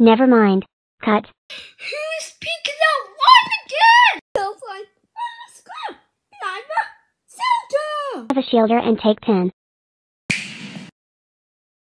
Never mind. Cut. Who's peeking out one again? Sounds like, let's. I'm a Zelda. Have a shielder and take 10.